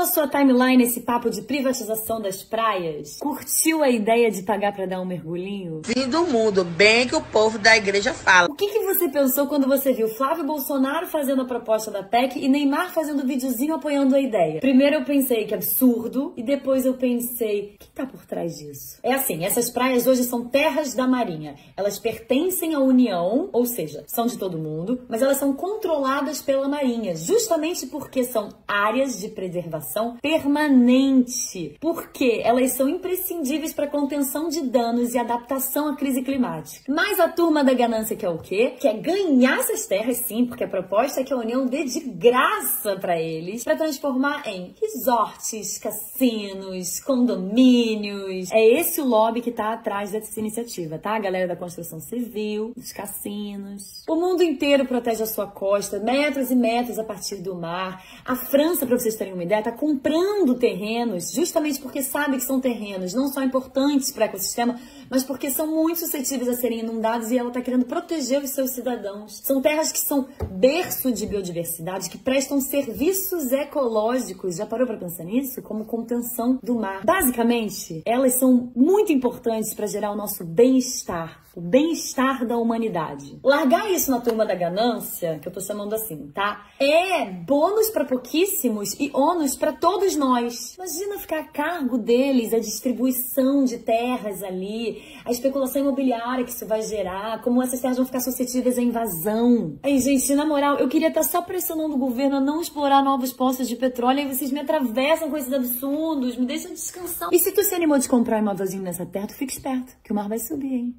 na sua timeline esse papo de privatização das praias? Curtiu a ideia de pagar para dar um mergulhinho? Fim do mundo, bem que o povo da igreja fala. O que, que você pensou quando você viu Flávio Bolsonaro fazendo a proposta da PEC e Neymar fazendo videozinho apoiando a ideia? Primeiro eu pensei que absurdo e depois eu pensei, o que tá por trás disso? É assim, essas praias hoje são terras da Marinha. Elas pertencem à União, ou seja, são de todo mundo, mas elas são controladas pela Marinha, justamente porque são áreas de preservação permanente, porque elas são imprescindíveis para contenção de danos e adaptação à crise climática. Mas a turma da ganância quer o quê? Quer ganhar essas terras, sim, porque a proposta é que a União dê de graça para eles, para transformar em resorts, cassinos, condomínios. É esse o lobby que está atrás dessa iniciativa, tá? A galera da construção civil, dos cassinos. O mundo inteiro protege a sua costa, metros e metros a partir do mar. A França, para vocês terem uma ideia, está comprando terrenos justamente porque sabe que são terrenos não só importantes para o ecossistema, mas porque são muito suscetíveis a serem inundados e ela está querendo proteger os seus cidadãos. São terras que são berço de biodiversidade, que prestam serviços ecológicos. Já parou para pensar nisso? Como contenção do mar. Basicamente, elas são muito importantes para gerar o nosso bem-estar, o bem-estar da humanidade. Largar isso na turma da ganância, que eu tô chamando assim, tá? É bônus para pouquíssimos e ônus para todos nós. Imagina ficar a cargo deles a distribuição de terras ali, a especulação imobiliária que isso vai gerar, como essas terras vão ficar suscetíveis à invasão. Aí, gente, na moral, eu queria estar só pressionando o governo a não explorar novos postos de petróleo e vocês me atravessam com esses absurdos, me deixam descansar. E se tu se animou de comprar um imóvelzinho nessa terra, tu fica esperto, que o mar vai subir, hein?